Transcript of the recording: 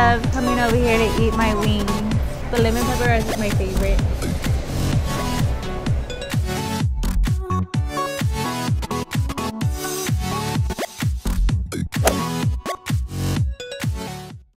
Love coming over here to eat my wings. The lemon pepper is my favorite.